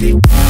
You.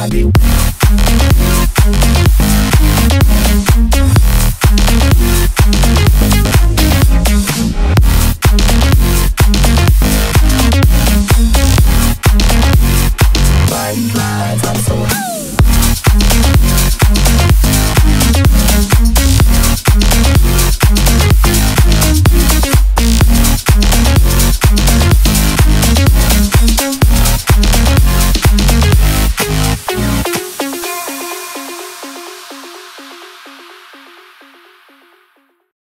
By